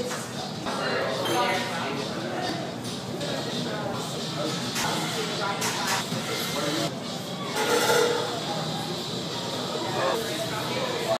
It's